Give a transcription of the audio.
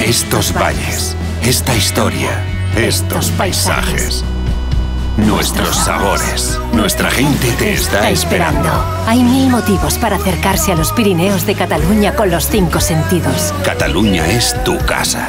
estos valles, esta historia, estos paisajes, nuestros sabores. Nuestra gente te está esperando. Hay mil motivos para acercarse a los Pirineos de Cataluña con los cinco sentidos. Cataluña es tu casa.